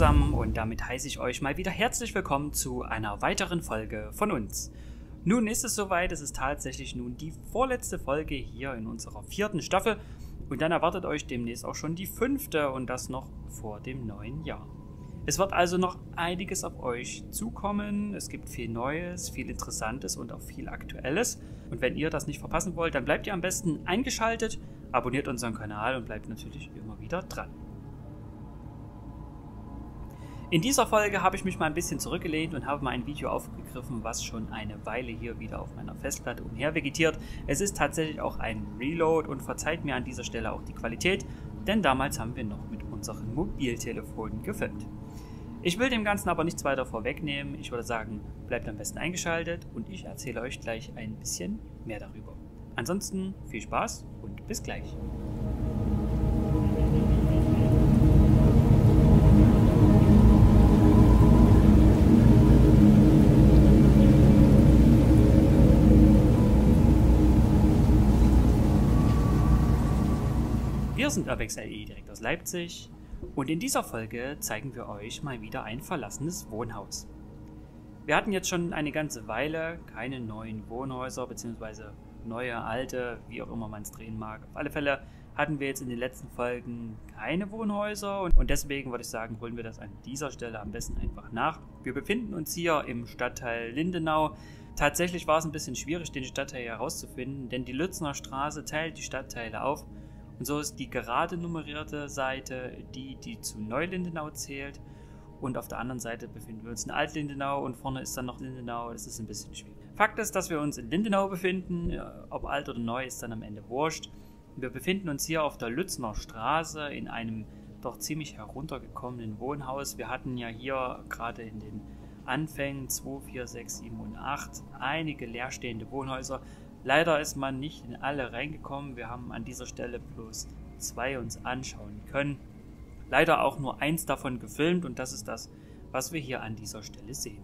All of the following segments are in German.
zusammen und damit heiße ich euch mal wieder herzlich willkommen zu einer weiteren Folge von uns. Nun ist es soweit, es ist tatsächlich nun die vorletzte Folge hier in unserer vierten Staffel und dann erwartet euch demnächst auch schon die fünfte und das noch vor dem neuen Jahr. Es wird also noch einiges auf euch zukommen. Es gibt viel Neues, viel Interessantes und auch viel Aktuelles. Und wenn ihr das nicht verpassen wollt, dann bleibt ihr am besten eingeschaltet, abonniert unseren Kanal und bleibt natürlich immer wieder dran. In dieser Folge habe ich mich mal ein bisschen zurückgelehnt und habe mal ein Video aufgegriffen, was schon eine Weile hier wieder auf meiner Festplatte umhervegetiert. Es ist tatsächlich auch ein Reload und verzeiht mir an dieser Stelle auch die Qualität, denn damals haben wir noch mit unseren Mobiltelefonen gefilmt. Ich will dem Ganzen aber nichts weiter vorwegnehmen. Ich würde sagen, bleibt am besten eingeschaltet und ich erzähle euch gleich ein bisschen mehr darüber. Ansonsten viel Spaß und bis gleich. Wir sind Urbex direkt aus Leipzig und in dieser Folge zeigen wir euch mal wieder ein verlassenes Wohnhaus. Wir hatten jetzt schon eine ganze Weile keine neuen Wohnhäuser bzw. neue, alte, wie auch immer man es drehen mag. Auf alle Fälle hatten wir jetzt in den letzten Folgen keine Wohnhäuser und, deswegen würde ich sagen, holen wir das an dieser Stelle am besten einfach nach. Wir befinden uns hier im Stadtteil Lindenau. Tatsächlich war es ein bisschen schwierig, den Stadtteil herauszufinden, denn die Lützner Straße teilt die Stadtteile auf und so ist die gerade nummerierte Seite die, die zu Neulindenau zählt. Und auf der anderen Seite befinden wir uns in Altlindenau und vorne ist dann noch Lindenau. Das ist ein bisschen schwierig. Fakt ist, dass wir uns in Lindenau befinden. Ob alt oder neu ist dann am Ende wurscht. Wir befinden uns hier auf der Lützner Straße in einem doch ziemlich heruntergekommenen Wohnhaus. Wir hatten ja hier gerade in den Anfängen 2, 4, 6, 7 und 8 einige leerstehende Wohnhäuser. Leider ist man nicht in alle reingekommen. Wir haben an dieser Stelle bloß zwei uns anschauen können. Leider auch nur eins davon gefilmt und das ist das, was wir hier an dieser Stelle sehen.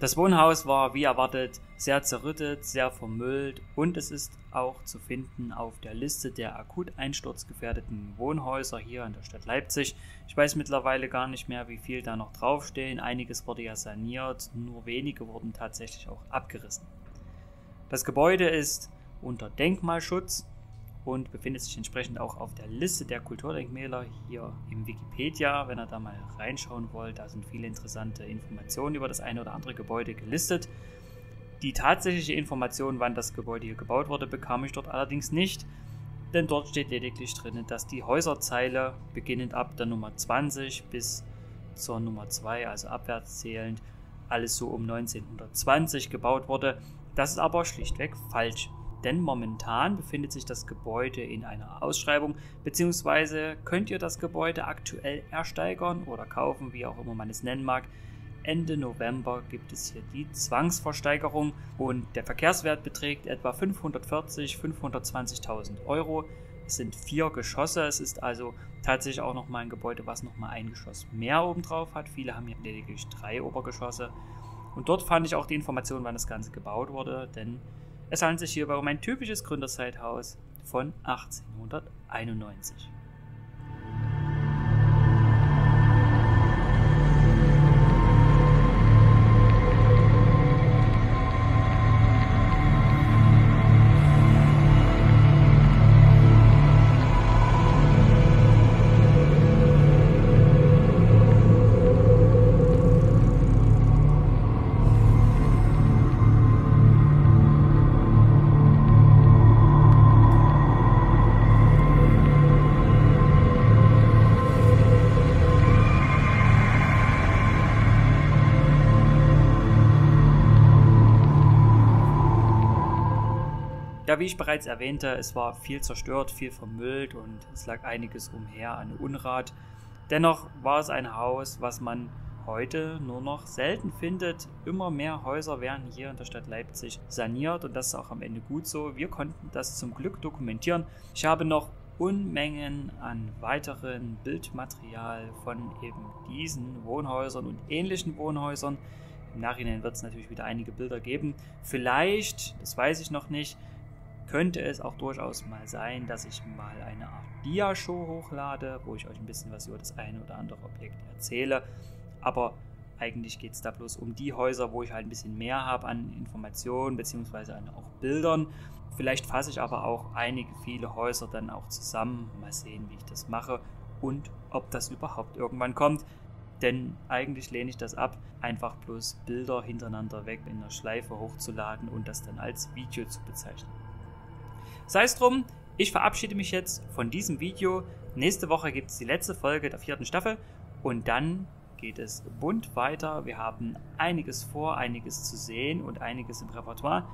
Das Wohnhaus war wie erwartet sehr zerrüttet, sehr vermüllt und es ist auch zu finden auf der Liste der akut einsturzgefährdeten Wohnhäuser hier in der Stadt Leipzig. Ich weiß mittlerweile gar nicht mehr, wie viel da noch draufstehen. Einiges wurde ja saniert, nur wenige wurden tatsächlich auch abgerissen. Das Gebäude ist unter Denkmalschutz und befindet sich entsprechend auch auf der Liste der Kulturdenkmäler hier im Wikipedia. Wenn ihr da mal reinschauen wollt, da sind viele interessante Informationen über das eine oder andere Gebäude gelistet. Die tatsächliche Information, wann das Gebäude hier gebaut wurde, bekam ich dort allerdings nicht, denn dort steht lediglich drin, dass die Häuserzeile beginnend ab der Nummer 20 bis zur Nummer 2, also abwärts zählend, alles so um 1920 gebaut wurde. Das ist aber schlichtweg falsch denn momentan befindet sich das Gebäude in einer Ausschreibung, beziehungsweise könnt ihr das Gebäude aktuell ersteigern oder kaufen, wie auch immer man es nennen mag. Ende November gibt es hier die Zwangsversteigerung und der Verkehrswert beträgt etwa 540, 520.000 Euro. Es sind vier Geschosse, es ist also tatsächlich auch nochmal ein Gebäude, was nochmal ein Geschoss mehr obendrauf hat. Viele haben hier lediglich drei Obergeschosse. Und dort fand ich auch die Information, wann das Ganze gebaut wurde, denn es handelt sich hierbei um ein typisches Gründerzeithaus von 1891. Ja, wie ich bereits erwähnte, es war viel zerstört, viel vermüllt und es lag einiges umher an Unrat. Dennoch war es ein Haus, was man heute nur noch selten findet. Immer mehr Häuser werden hier in der Stadt Leipzig saniert und das ist auch am Ende gut so. Wir konnten das zum Glück dokumentieren. Ich habe noch Unmengen an weiteren Bildmaterial von eben diesen Wohnhäusern und ähnlichen Wohnhäusern. Im Nachhinein wird es natürlich wieder einige Bilder geben. Vielleicht, das weiß ich noch nicht, könnte es auch durchaus mal sein, dass ich mal eine Art Dia-Show hochlade, wo ich euch ein bisschen was über das eine oder andere Objekt erzähle. Aber eigentlich geht es da bloß um die Häuser, wo ich halt ein bisschen mehr habe an Informationen bzw. an auch Bildern. Vielleicht fasse ich aber auch einige, viele Häuser dann auch zusammen. Mal sehen, wie ich das mache und ob das überhaupt irgendwann kommt. Denn eigentlich lehne ich das ab, einfach bloß Bilder hintereinander weg in der Schleife hochzuladen und das dann als Video zu bezeichnen. Sei es drum, ich verabschiede mich jetzt von diesem Video. Nächste Woche gibt es die letzte Folge der vierten Staffel und dann geht es bunt weiter. Wir haben einiges vor, einiges zu sehen und einiges im Repertoire.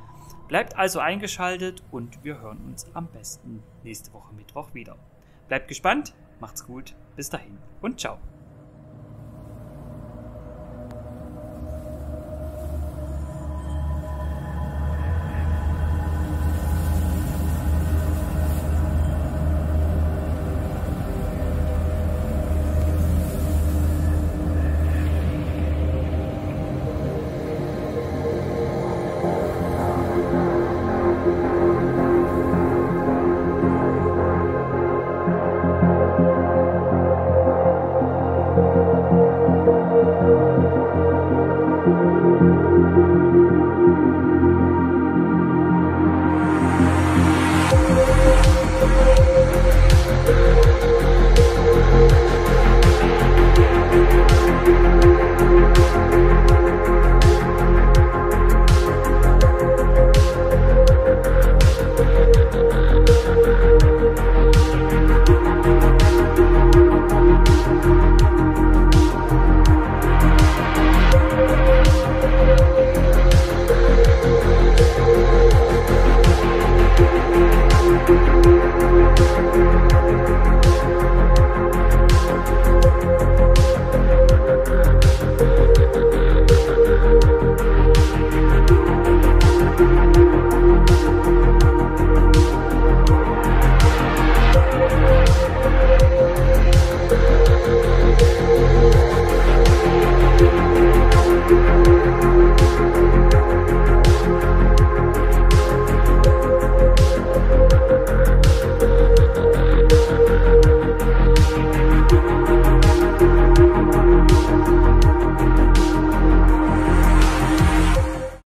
Bleibt also eingeschaltet und wir hören uns am besten nächste Woche Mittwoch wieder. Bleibt gespannt, macht's gut, bis dahin und ciao.